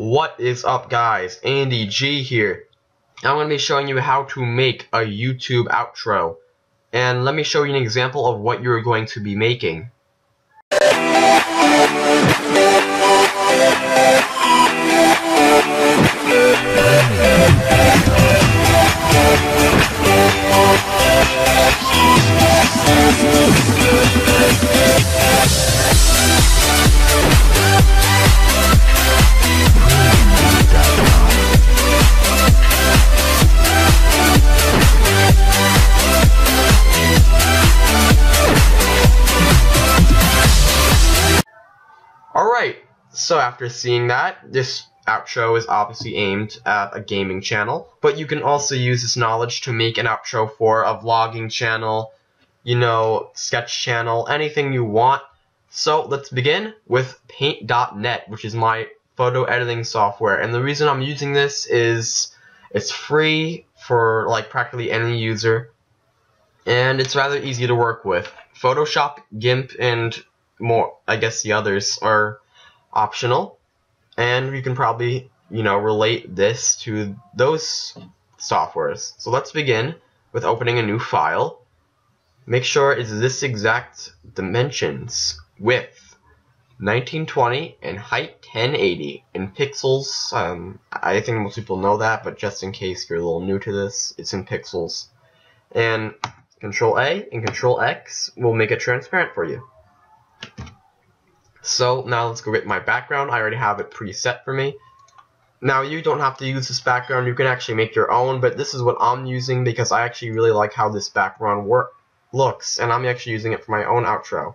What is up guys, Andy Gee here. I'm going to be showing you how to make a YouTube outro. And let me show you an example of what you're going to be making. So after seeing that, this outro is obviously aimed at a gaming channel, but you can also use this knowledge to make an outro for a vlogging channel, you know, sketch channel, anything you want. So let's begin with Paint.net, which is my photo editing software. And the reason I'm using this is it's free for like practically any user, and it's rather easy to work with. Photoshop, GIMP, and more, I guess the others are optional and you can probably, you know, relate this to those softwares. So let's begin with opening a new file. Make sure it's this exact dimensions, width 1920 and height 1080 in pixels. Um, I think most people know that, but just in case you're a little new to this, it's in pixels. And Control A and Control X will make it transparent for you. So now let's go get my background. I already have it preset for me. Now you don't have to use this background. You can actually make your own, but this is what I'm using because I actually really like how this background work looks, and I'm actually using it for my own outro.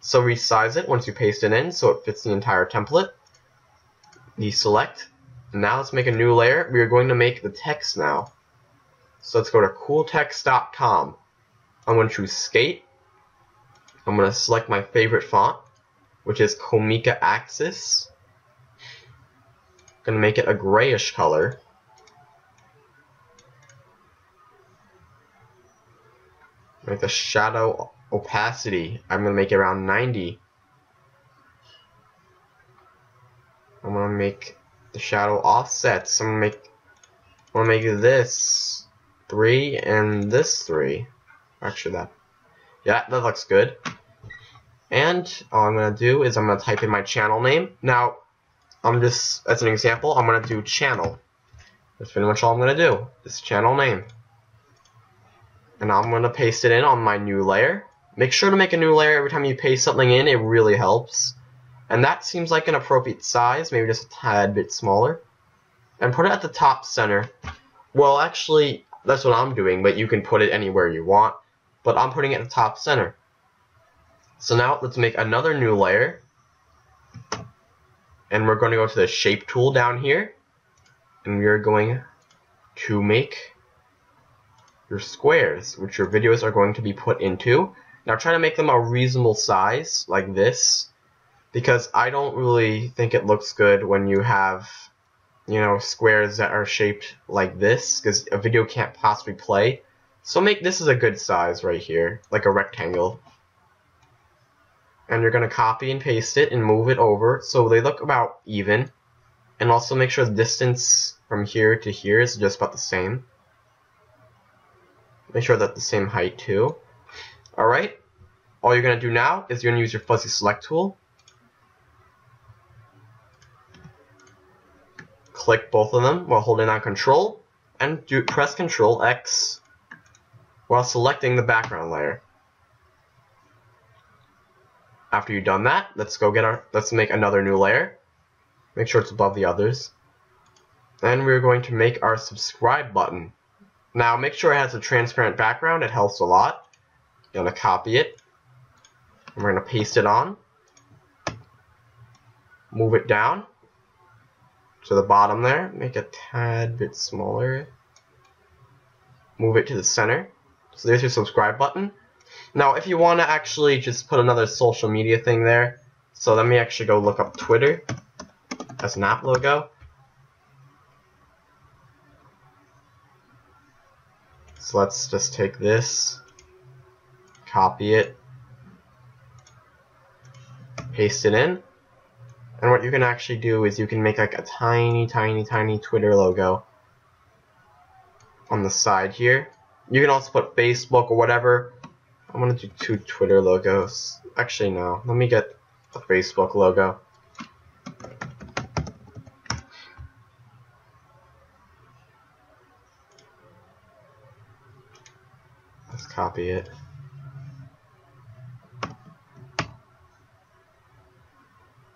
So resize it once you paste it in so it fits the entire template. Deselect. And now let's make a new layer. We are going to make the text now. So let's go to cooltext.com. I'm going to choose Skate. I'm going to select my favorite font which is Comica Axis. Gonna make it a grayish color. Make the shadow opacity. I'm gonna make it around 90. I'm gonna make the shadow offsets. I'm gonna make I'm gonna make this three and this three. Actually, that yeah, that looks good. And all I'm going to do is I'm going to type in my channel name. Now, I'm just, as an example, I'm going to do channel. That's pretty much all I'm going to do. This channel name. And I'm going to paste it in on my new layer. Make sure to make a new layer every time you paste something in. It really helps. And that seems like an appropriate size, maybe just a tad bit smaller. And put it at the top center. Well, actually, that's what I'm doing, but you can put it anywhere you want. But I'm putting it at the top center. So now let's make another new layer. And we're going to go to the shape tool down here. And we are going to make your squares, which your videos are going to be put into. Now try to make them a reasonable size, like this. Because I don't really think it looks good when you have, you know, squares that are shaped like this. Because a video can't possibly play. So make this is a good size right here, like a rectangle and you're going to copy and paste it and move it over so they look about even. And also make sure the distance from here to here is just about the same. Make sure that the same height too. Alright. All you're going to do now is you're going to use your fuzzy select tool. Click both of them while holding on control and do press control X while selecting the background layer after you've done that, let's go get our, let's make another new layer. Make sure it's above the others. Then we're going to make our subscribe button. Now make sure it has a transparent background, it helps a lot. You're to copy it. And we're to paste it on. Move it down to the bottom there. Make a tad bit smaller. Move it to the center. So there's your subscribe button. Now, if you want to actually just put another social media thing there, so let me actually go look up Twitter as an app logo. So let's just take this, copy it, paste it in, And what you can actually do is you can make like a tiny, tiny, tiny Twitter logo on the side here. You can also put Facebook or whatever. I'm gonna do two Twitter logos. Actually, no. Let me get a Facebook logo. Let's copy it.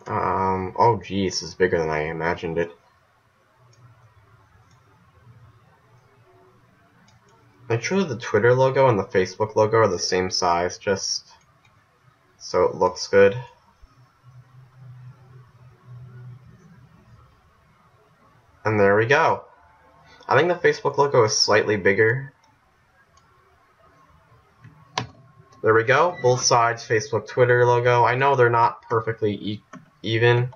Um, oh geez, this is bigger than I imagined it. Make sure the Twitter logo and the Facebook logo are the same size, just so it looks good. And there we go. I think the Facebook logo is slightly bigger. There we go. Both sides, Facebook, Twitter logo. I know they're not perfectly e even.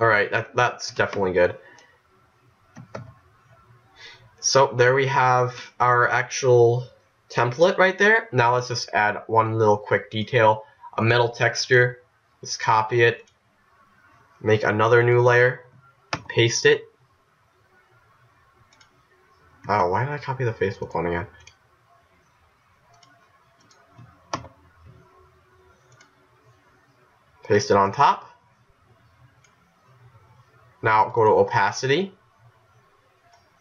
Alright, that, that's definitely good. So there we have our actual template right there. Now let's just add one little quick detail. A metal texture. Let's copy it. Make another new layer. Paste it. Oh, why did I copy the Facebook one again? Paste it on top. Now go to opacity.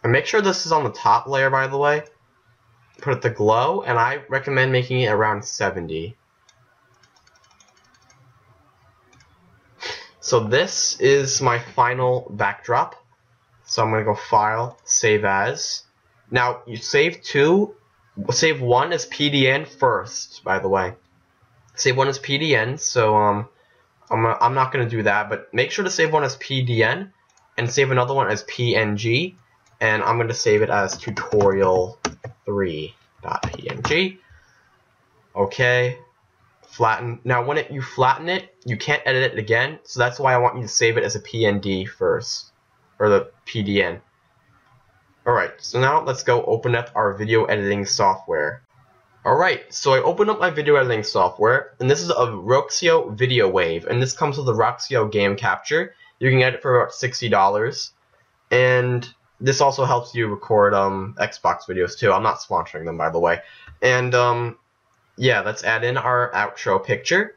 And make sure this is on the top layer, by the way. Put it to glow, and I recommend making it around 70. So this is my final backdrop. So I'm going to go File, Save As. Now, you save two, save one as PDN first, by the way. Save one as PDN, so um, I'm, I'm not going to do that, but make sure to save one as PDN and save another one as PNG, and I'm going to save it as tutorial3.png. Okay, flatten. Now, when it, you flatten it, you can't edit it again, so that's why I want you to save it as a PNG first, or the PDN. Alright, so now let's go open up our video editing software. Alright, so I opened up my video editing software, and this is a Roxio Video Wave, and this comes with the Roxio Game Capture. You can get it for about $60, and this also helps you record um, Xbox videos too. I'm not sponsoring them, by the way. And um, yeah, let's add in our outro picture.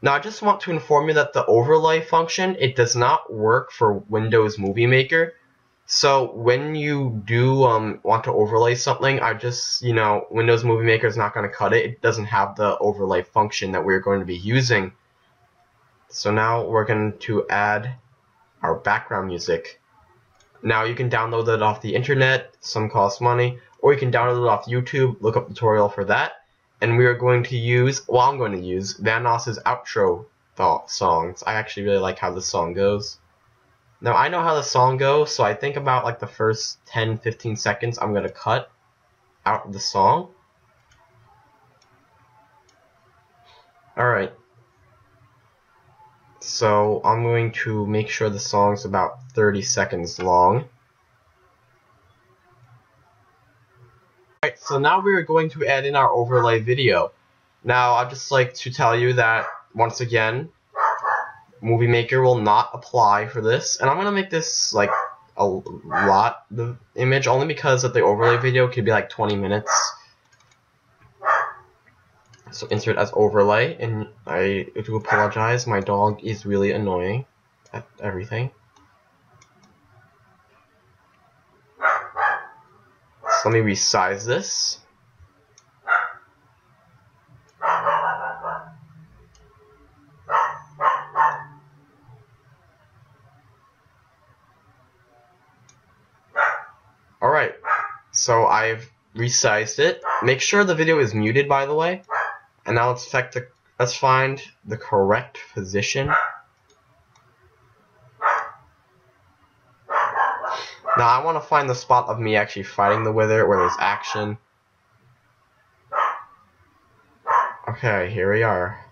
Now, I just want to inform you that the overlay function, it does not work for Windows Movie Maker. So when you do um, want to overlay something, I just, you know, Windows Movie Maker is not going to cut it. It doesn't have the overlay function that we're going to be using. So now we're going to add our background music. Now you can download it off the internet, some cost money, or you can download it off YouTube, look up tutorial for that. And we are going to use, well I'm going to use, Vanoss's outro thought songs. I actually really like how this song goes. Now I know how the song goes, so I think about like the first 10-15 seconds I'm gonna cut out the song. Alright. So I'm going to make sure the song's about 30 seconds long. Alright, so now we are going to add in our overlay video. Now I'd just like to tell you that once again, Movie Maker will not apply for this. And I'm going to make this like a lot, the image, only because of the overlay video could be like 20 minutes. So insert as overlay, and I do apologize, my dog is really annoying at everything. So let me resize this. Alright, so I've resized it. Make sure the video is muted, by the way. And now let's, the, let's find the correct position. Now I want to find the spot of me actually fighting the Wither where there's action. Okay, here we are.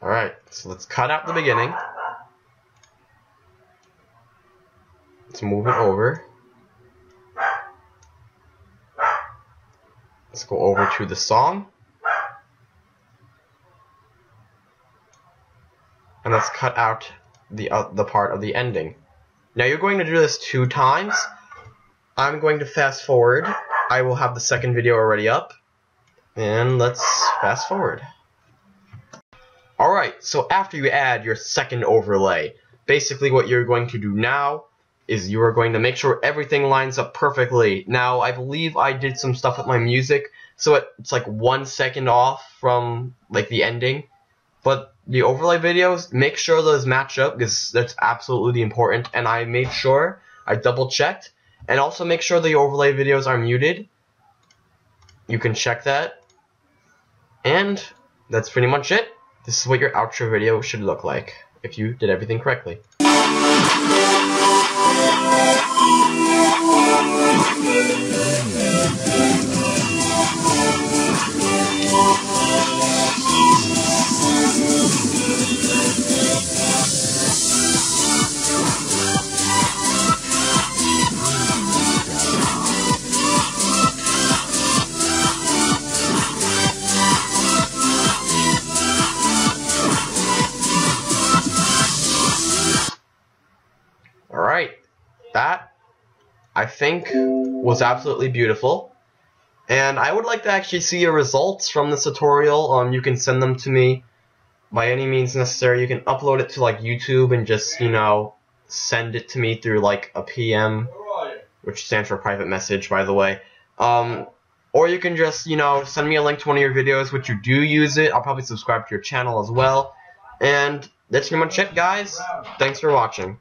Alright, let's cut out the beginning. Let's move it over. Let's go over to the song. And let's cut out the, uh, the part of the ending. Now you're going to do this two times. I'm going to fast forward. I will have the second video already up. And let's fast forward. Alright, so after you add your second overlay, basically what you're going to do now is you are going to make sure everything lines up perfectly. Now, I believe I did some stuff with my music, so it's like one second off from like the ending. But the overlay videos, make sure those match up because that's absolutely important. And I made sure, I double checked, and also make sure the overlay videos are muted. You can check that. And that's pretty much it. This is what your outro video should look like if you did everything correctly. I think was absolutely beautiful. And I would like to actually see your results from this tutorial. Um, you can send them to me by any means necessary. You can upload it to like YouTube and just, you know, send it to me through like a PM, which stands for private message, by the way. Um, or you can just, you know, send me a link to one of your videos, which you do use it. I'll probably subscribe to your channel as well. And that's pretty much it, guys. Thanks for watching.